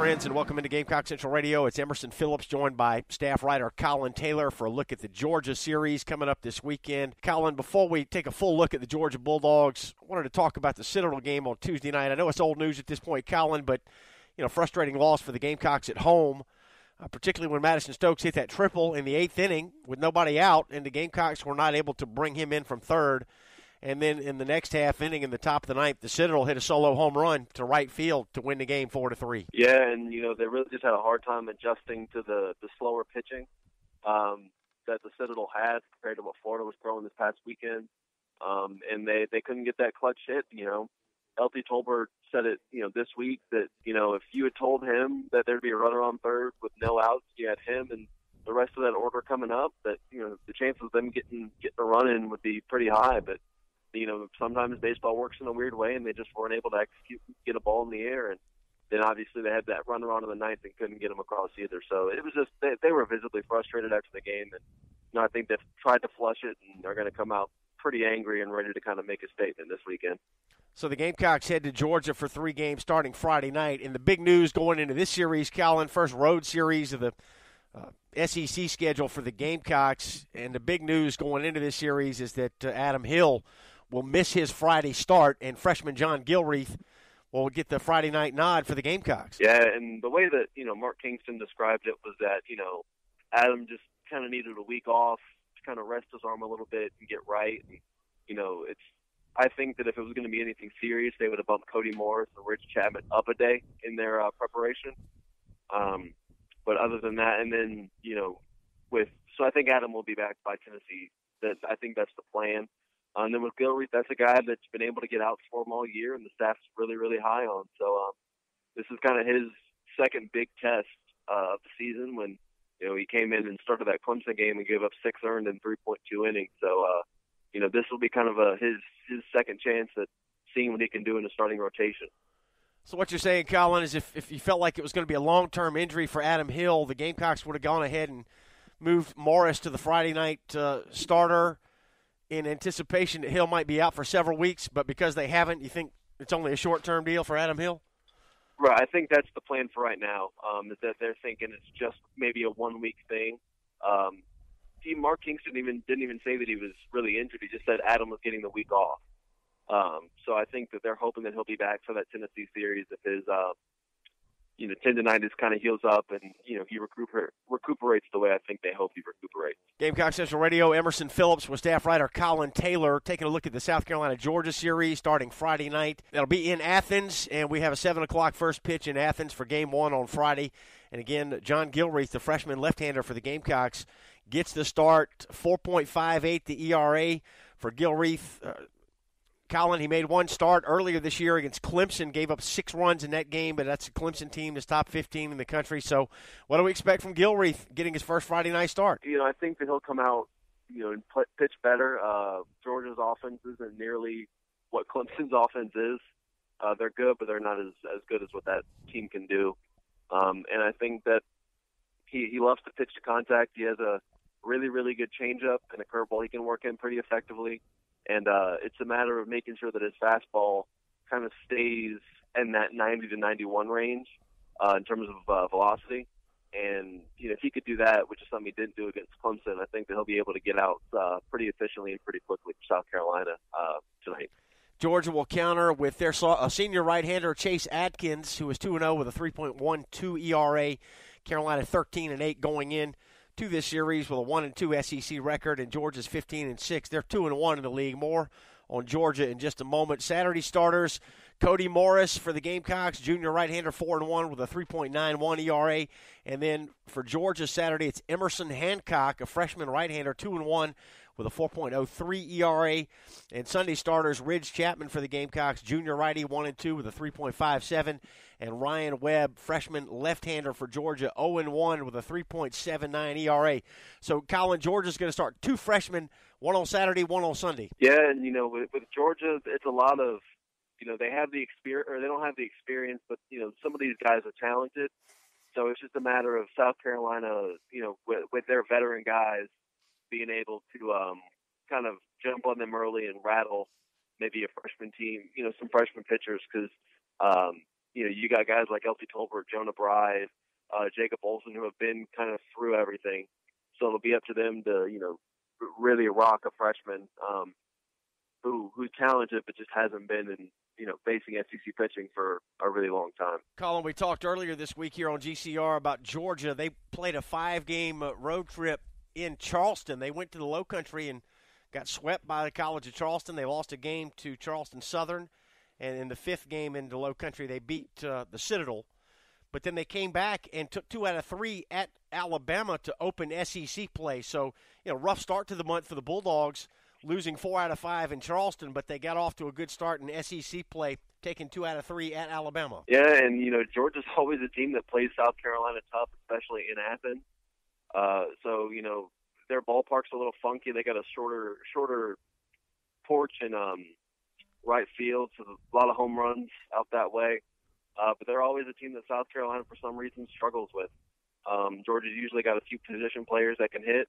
friends, and welcome into Gamecock Central Radio. It's Emerson Phillips, joined by staff writer Collyn Taylor for a look at the Georgia series coming up this weekend. Collyn, before we take a full look at the Georgia Bulldogs, I wanted to talk about the Citadel game on Tuesday night. I know it's old news at this point, Collyn, but you know, frustrating loss for the Gamecocks at home, uh, particularly when Madison Stokes hit that triple in the eighth inning with nobody out, and the Gamecocks were not able to bring him in from third. And then in the next half inning, in the top of the ninth, the Citadel hit a solo home run to right field to win the game four to three. Yeah, and you know they really just had a hard time adjusting to the the slower pitching um, that the Citadel had compared to what Florida was throwing this past weekend, um, and they they couldn't get that clutch hit. You know, LT Tolbert said it, you know, this week that you know if you had told him that there'd be a runner on third with no outs, you had him and the rest of that order coming up, that you know the chances of them getting getting a run in would be pretty high, but you know, sometimes baseball works in a weird way, and they just weren't able to execute, get a ball in the air, and then obviously they had that runner on in the ninth and couldn't get them across either. So it was just they, they were visibly frustrated after the game, and you know, I think they've tried to flush it, and they're going to come out pretty angry and ready to kind of make a statement this weekend. So the Gamecocks head to Georgia for three games starting Friday night. And the big news going into this series, Collyn, first road series of the uh, SEC schedule for the Gamecocks. And the big news going into this series is that uh, Adam Hill will miss his Friday start, and freshman John Gilreath will get the Friday night nod for the Gamecocks. Yeah, and the way that you know Mark Kingston described it was that you know Adam just kind of needed a week off to kind of rest his arm a little bit and get right. And, you know, it's I think that if it was going to be anything serious, they would have bumped Cody Morris and Ridge Chapman up a day in their uh, preparation. Um, but other than that, and then you know, with so I think Adam will be back by Tennessee. That I think that's the plan. Uh, and then with Gilreath, that's a guy that's been able to get out for him all year, and the staff's really, really high on. So um, this is kind of his second big test uh, of the season when you know he came in and started that Clemson game and gave up six earned in 3.2 innings. So uh, you know this will be kind of a his his second chance at seeing what he can do in the starting rotation. So what you're saying, Collyn, is if if you felt like it was going to be a long term injury for Adam Hill, the Gamecocks would have gone ahead and moved Morris to the Friday night uh, starter in anticipation that Hill might be out for several weeks, but because they haven't, you think it's only a short term deal for Adam Hill? Right. I think that's the plan for right now. Um, is that they're thinking it's just maybe a one week thing. Um, Mark Kingston even didn't even say that he was really injured. He just said Adam was getting the week off. Um, so I think that they're hoping that he'll be back for that Tennessee series if his uh, you know, tendonitis kind of heals up and, you know, he recuper- recuperates the way I think they hope he recuperates. Gamecock Central Radio, Emerson Phillips with staff writer Collyn Taylor taking a look at the South Carolina Georgia series starting Friday night. That'll be in Athens, and we have a 7 o'clock first pitch in Athens for game one on Friday. And again, John Gilreath, the freshman left hander for the Gamecocks, gets the start 4.58 the ERA for Gilreath. Uh, Collyn, he made one start earlier this year against Clemson, gave up six runs in that game, but that's a Clemson team that's top 15 in the country. So, what do we expect from Gilreath getting his first Friday night start? You know, I think that he'll come out, you know, and pitch better. Uh, Georgia's offense isn't nearly what Clemson's offense is. Uh, they're good, but they're not as as good as what that team can do. Um, and I think that he he loves to pitch to contact. He has a really really good changeup and a curveball he can work in pretty effectively and uh, it's a matter of making sure that his fastball kind of stays in that 90 to 91 range uh, in terms of uh, velocity. And you know, if he could do that, which is something he didn't do against Clemson, I think that he'll be able to get out uh, pretty efficiently and pretty quickly for South Carolina uh, tonight. Georgia will counter with their senior right-hander Chase Atkins, who is 2-0 with a 3.12 ERA. Carolina 13 and 8 going in to this series with a one and two SEC record, and Georgia's 15 and six. They're two and one in the league. More on Georgia in just a moment. Saturday starters: Cody Morris for the Gamecocks, junior right-hander, four and one with a 3.91 ERA, and then for Georgia Saturday, it's Emerson Hancock, a freshman right-hander, two and one with a 4.03 ERA. And Sunday starters: Ridge Chapman for the Gamecocks, junior righty, one and two with a 3.57 and Ryan Webb, freshman left-hander for Georgia, 0 and 1 with a 3.79 ERA. So, Collyn, Georgia's going to start two freshmen, one on Saturday, one on Sunday. Yeah, and you know, with, with Georgia, it's a lot of, you know, they have the experience, or they don't have the experience, but you know, some of these guys are talented. So it's just a matter of South Carolina, you know, with, with their veteran guys being able to um, kind of jump on them early and rattle maybe a freshman team, you know, some freshman pitchers because um, you know, you got guys like LT Tolbert, Jonah Bride, uh, Jacob Olson, who have been kind of through everything. So it'll be up to them to, you know, really rock a freshman um, who who's talented but just hasn't been in you know facing SEC pitching for a really long time. Collyn, we talked earlier this week here on GCR about Georgia. They played a five-game uh, road trip in Charleston. They went to the Low Country and got swept by the College of Charleston. They lost a game to Charleston Southern, and in the fifth game in the Low Country, they beat uh, the Citadel. But then they came back and took two out of three at Alabama to open SEC play. So, you know, rough start to the month for the Bulldogs, losing four out of five in Charleston, but they got off to a good start in SEC play, taking two out of three at Alabama. Yeah, and you know, Georgia's always a team that plays South Carolina tough, especially in Athens. Uh, so you know, their ballpark's a little funky. They got a shorter, shorter porch in um, right field, so a lot of home runs out that way. Uh, but they're always a team that South Carolina, for some reason, struggles with. Um, Georgia's usually got a few position players that can hit,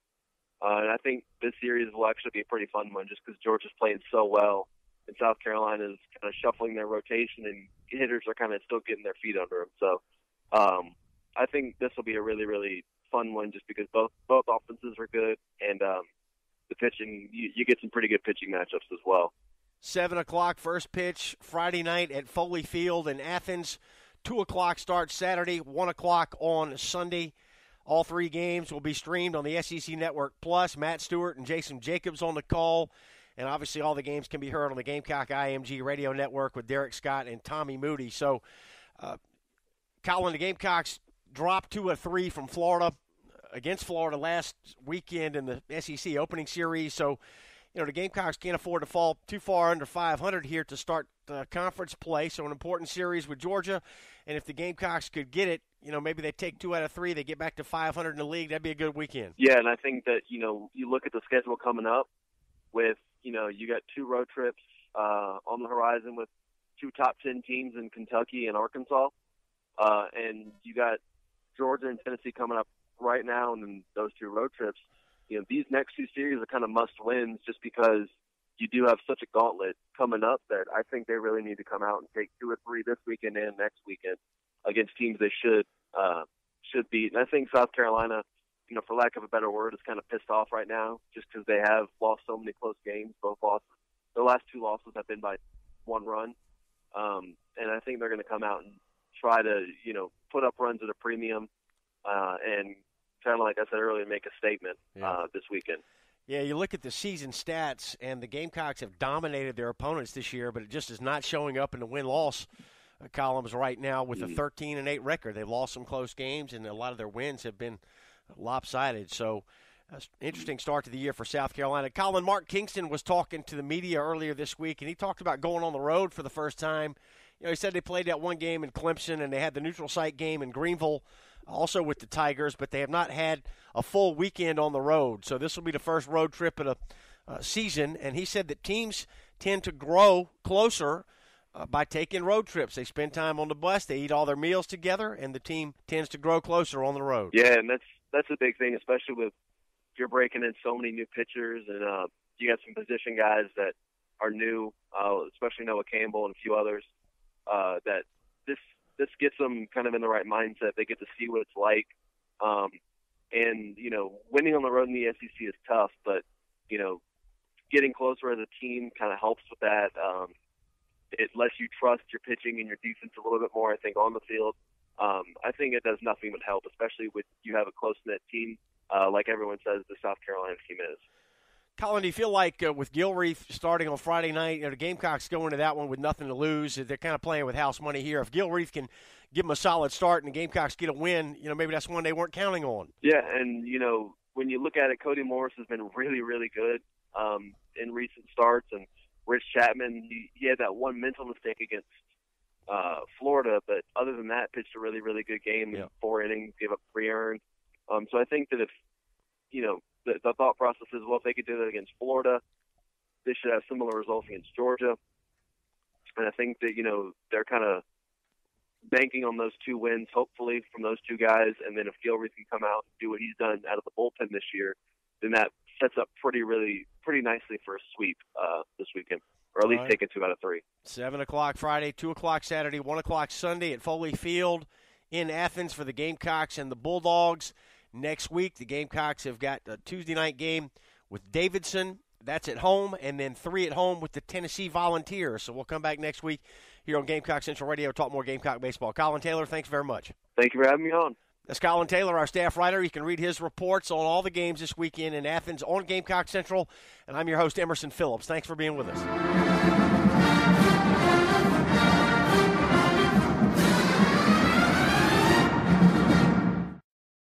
uh, and I think this series will actually be a pretty fun one, just because Georgia's playing so well, and South Carolina is kind of shuffling their rotation, and hitters are kind of still getting their feet under them. So, um, I think this will be a really, really fun one, just because both both offenses are good, and um, the pitching you, you get some pretty good pitching matchups as well. 7 o'clock first pitch Friday night at Foley Field in Athens. 2 o'clock start Saturday, 1 o'clock on Sunday. All three games will be streamed on the SEC Network Plus. Matt Stewart and Jason Jacobs on the call. And obviously, all the games can be heard on the Gamecock IMG radio network with Derek Scott and Tommy Moody. So, uh, Collyn, the Gamecocks dropped two or three from Florida against Florida last weekend in the SEC opening series. So, you know, the Gamecocks can't afford to fall too far under 500 here to start the conference play. So, an important series with Georgia. And if the Gamecocks could get it, you know, maybe they take two out of three, they get back to 500 in the league. That'd be a good weekend. Yeah, and I think that, you know, you look at the schedule coming up with, you know, you got two road trips uh, on the horizon with two top 10 teams in Kentucky and Arkansas. Uh, and you got Georgia and Tennessee coming up right now, and then those two road trips you know, these next two series are kind of must wins just because you do have such a gauntlet coming up that I think they really need to come out and take two or three this weekend and next weekend against teams they should uh, should beat. And I think South Carolina, you know, for lack of a better word, is kind of pissed off right now just because they have lost so many close games. Both losses, their last two losses have been by one run, um, and I think they're going to come out and try to you know put up runs at a premium uh, and kind of like I said earlier, make a statement yeah. uh, this weekend. Yeah, you look at the season stats, and the Gamecocks have dominated their opponents this year, but it just is not showing up in the win loss uh, columns right now with a 13 and 8 record. They've lost some close games, and a lot of their wins have been lopsided. So, uh, interesting start to the year for South Carolina. Collyn Mark Kingston was talking to the media earlier this week, and he talked about going on the road for the first time. You know, he said they played that one game in Clemson, and they had the neutral site game in Greenville also with the Tigers, but they have not had a full weekend on the road. So this will be the first road trip in a uh, season. And he said that teams tend to grow closer uh, by taking road trips. They spend time on the bus, they eat all their meals together, and the team tends to grow closer on the road. Yeah, and that's that's a big thing, especially with you're breaking in so many new pitchers, and uh, you got some position guys that are new, uh, especially Noah Campbell and a few others. Uh, that this this gets them kind of in the right mindset. They get to see what it's like. Um, and, you know, winning on the road in the SEC is tough, but, you know, getting closer as a team kind of helps with that. Um, it lets you trust your pitching and your defense a little bit more, I think, on the field. Um, I think it does nothing but help, especially with you have a close knit team, uh, like everyone says the South Carolina team is. Collyn, do you feel like uh, with Gilreath starting on Friday night, you know, the Gamecocks go into that one with nothing to lose. They're kind of playing with house money here. If Gilreath can give them a solid start and the Gamecocks get a win, you know, maybe that's one they weren't counting on. Yeah, and you know, when you look at it, Cody Morris has been really, really good um, in recent starts, and Ridge Chapman, he, he had that one mental mistake against uh, Florida, but other than that, pitched a really, really good game yeah. in four innings, gave up three earned. Um, so I think that if you know the, thought process is, well, if they could do that against Florida, they should have similar results against Georgia. And I think that you know they're kind of banking on those two wins, hopefully from those two guys. And then if Gilreath can come out and do what he's done out of the bullpen this year, then that sets up pretty really pretty nicely for a sweep uh, this weekend. or at least Right. take a two out of three. Seven o'clock Friday, two o'clock Saturday, one o'clock Sunday at Foley Field in Athens for the Gamecocks and the Bulldogs. Next week, the Gamecocks have got a Tuesday night game with Davidson. That's at home, and then three at home with the Tennessee Volunteers. So we'll come back next week here on Gamecock Central Radio, talk more Gamecock baseball. Collyn Taylor, thanks very much. Thank you for having me on. That's Collyn Taylor, our staff writer. You can read his reports on all the games this weekend in Athens on Gamecock Central. And I'm your host, Emerson Phillips. Thanks for being with us.